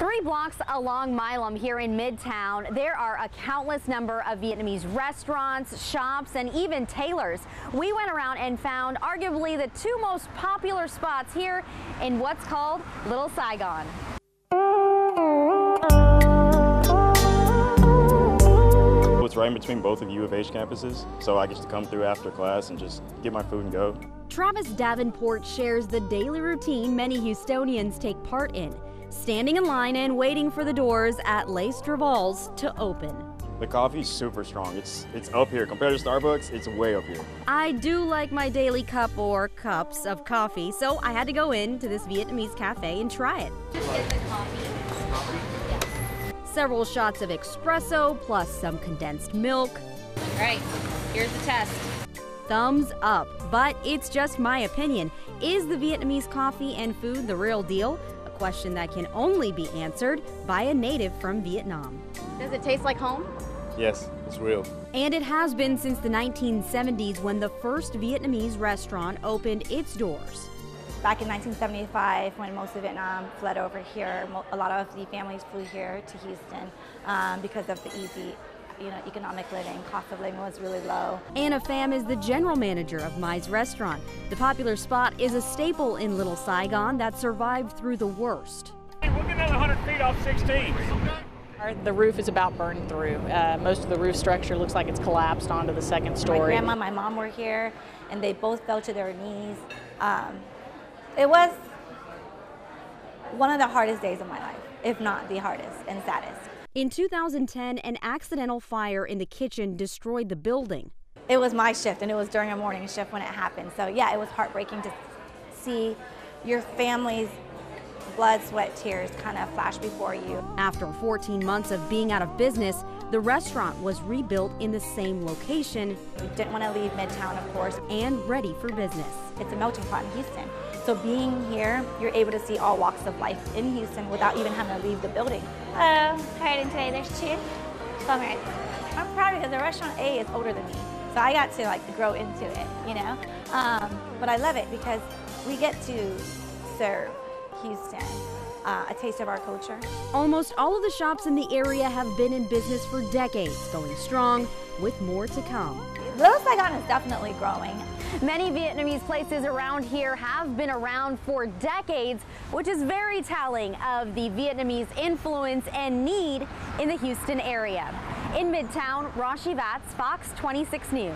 Three blocks along Milam here in Midtown, there are a countless number of Vietnamese restaurants, shops, and even tailors. We went around and found arguably the two most popular spots here in what's called Little Saigon. It's right in between both of U of H campuses, so I get to come through after class and just get my food and go. Travis Davenport shares the daily routine many Houstonians take part in, standing in line and waiting for the doors at Les Givral's to open. The coffee's super strong. It's it's up here compared to Starbucks. It's way up here. I do like my daily cup or cups of coffee, so I had to go into this Vietnamese cafe and try it. Just get the coffee. Several shots of espresso plus some condensed milk. All right, here's the test. Thumbs up, but it's just my opinion. Is the Vietnamese coffee and food the real deal? A question that can only be answered by a native from Vietnam. Does it taste like home? Yes, it's real. And it has been since the 1970s when the first Vietnamese restaurant opened its doors. Back in 1975, when most of Vietnam fled over here, a lot of the families flew here to Houston um, because of the easy you know, economic living, cost of living was really low. Anna Pham is the general manager of Mai's restaurant. The popular spot is a staple in Little Saigon that survived through the worst. Hey, we'll get another 100 feet off 16. The roof is about burned through. Uh, most of the roof structure looks like it's collapsed onto the second story. My grandma, my mom were here, and they both fell to their knees. Um, it was one of the hardest days of my life, if not the hardest and saddest. In 2010, an accidental fire in the kitchen destroyed the building. It was my shift, and it was during a morning shift when it happened. So, yeah, it was heartbreaking to see your family's blood, sweat, tears kind of flash before you. After 14 months of being out of business, the restaurant was rebuilt in the same location. We didn't want to leave Midtown, of course. And ready for business. It's a melting pot in Houston. So being here, you're able to see all walks of life in Houston without even having to leave the building. Hello, how are you doing today? There's two. Come right. I'm proud because the restaurant A is older than me. So I got to like grow into it, you know? Um, but I love it because we get to serve Houston uh, a taste of our culture. Almost all of the shops in the area have been in business for decades, going strong with more to come. Little Saigon is definitely growing. Many Vietnamese places around here have been around for decades, which is very telling of the Vietnamese influence and need in the Houston area. In Midtown, Rashi Vats, Fox 26 News.